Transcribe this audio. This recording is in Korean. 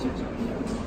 진짜.